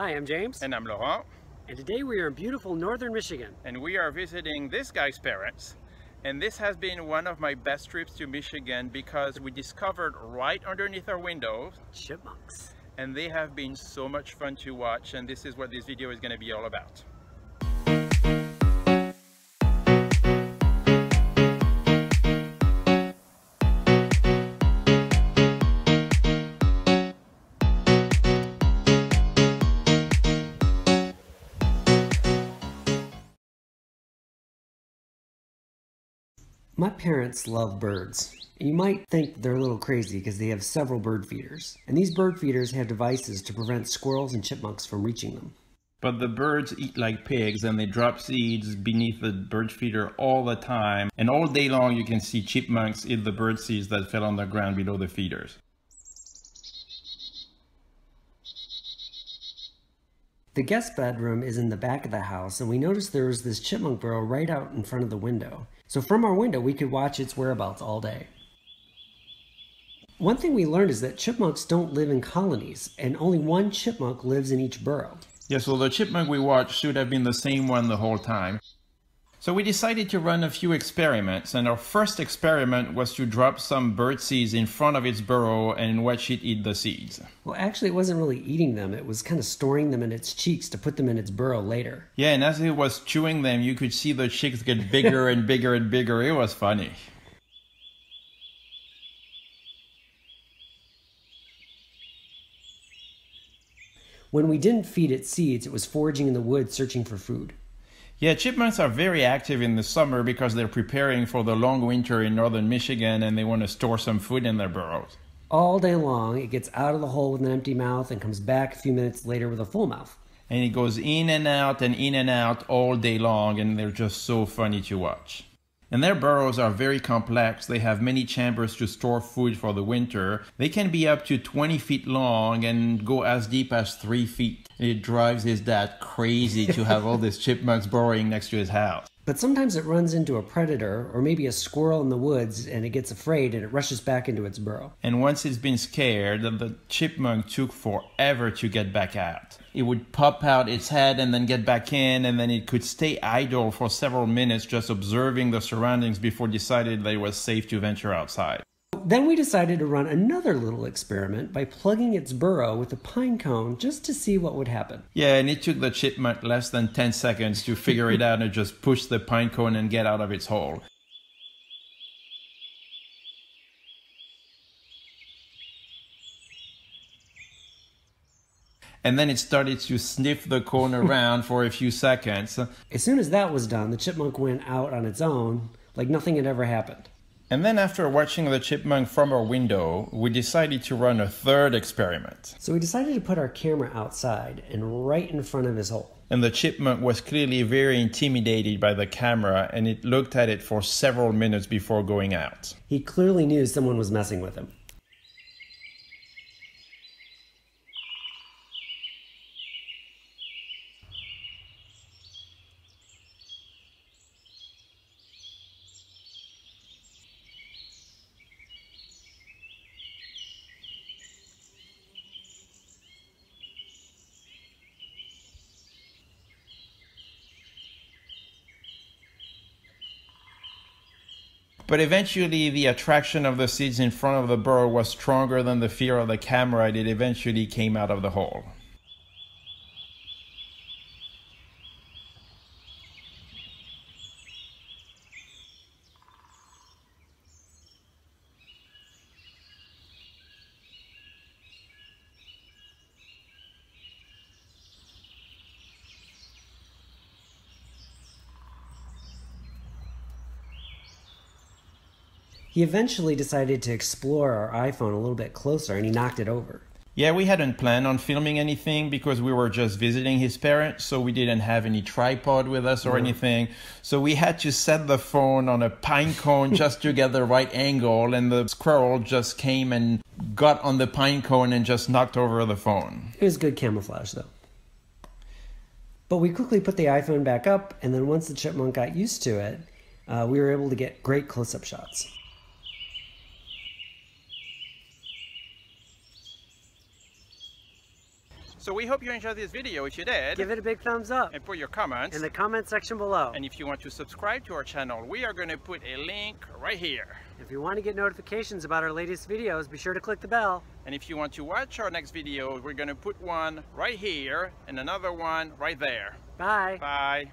Hi, I'm James. And I'm Laurent. And today we are in beautiful northern Michigan. And we are visiting this guy's parents. And this has been one of my best trips to Michigan because we discovered right underneath our windows chipmunks. And they have been so much fun to watch and this is what this video is going to be all about. My parents love birds. You might think they're a little crazy because they have several bird feeders. And these bird feeders have devices to prevent squirrels and chipmunks from reaching them. But the birds eat like pigs and they drop seeds beneath the bird feeder all the time. And all day long you can see chipmunks eat the bird seeds that fell on the ground below the feeders. The guest bedroom is in the back of the house and we noticed there was this chipmunk burrow right out in front of the window. So from our window, we could watch its whereabouts all day. One thing we learned is that chipmunks don't live in colonies, and only one chipmunk lives in each burrow. Yeah, so the chipmunk we watched should have been the same one the whole time. So we decided to run a few experiments, and our first experiment was to drop some bird seeds in front of its burrow and watch it eat the seeds. Well, actually, it wasn't really eating them. It was kind of storing them in its cheeks to put them in its burrow later. Yeah, and as it was chewing them, you could see the cheeks get bigger and bigger and bigger. It was funny. When we didn't feed it seeds, it was foraging in the woods searching for food. Yeah, chipmunks are very active in the summer because they're preparing for the long winter in northern Michigan and they want to store some food in their burrows. All day long, it gets out of the hole with an empty mouth and comes back a few minutes later with a full mouth. And it goes in and out and in and out all day long, and they're just so funny to watch. And their burrows are very complex. They have many chambers to store food for the winter. They can be up to 20 feet long and go as deep as 3 feet. It drives his dad crazy to have all these chipmunks burrowing next to his house. But sometimes it runs into a predator or maybe a squirrel in the woods and it gets afraid and it rushes back into its burrow. And once it's been scared, the chipmunk took forever to get back out. It would pop out its head and then get back in, and then it could stay idle for several minutes just observing the surroundings before deciding that it was safe to venture outside. Then we decided to run another little experiment by plugging its burrow with a pine cone just to see what would happen. Yeah, and it took the chipmunk less than 10 seconds to figure it out and just push the pine cone and get out of its hole. and then it started to sniff the cone around for a few seconds. As soon as that was done, the chipmunk went out on its own like nothing had ever happened. And then after watching the chipmunk from our window, we decided to run a third experiment. So we decided to put our camera outside and right in front of his hole. And the chipmunk was clearly very intimidated by the camera and it looked at it for several minutes before going out. He clearly knew someone was messing with him. But eventually, the attraction of the seeds in front of the burrow was stronger than the fear of the camera, and it eventually came out of the hole. He eventually decided to explore our iPhone a little bit closer and he knocked it over. Yeah, we hadn't planned on filming anything because we were just visiting his parents, so we didn't have any tripod with us or anything. So we had to set the phone on a pine cone just to get the right angle, and the squirrel just came and got on the pine cone and just knocked over the phone. It was good camouflage, though. But we quickly put the iPhone back up, and then once the chipmunk got used to it, uh, we were able to get great close up shots. So we hope you enjoyed this video. If you did, Give it a big thumbs up and put your comments. in the comment section below. And if you want to subscribe to our channel, we are going to put a link right here. If you want to get notifications about our latest videos, be sure to click the bell. And if you want to watch our next video, we're going to put one right here and another one right there. Bye. Bye.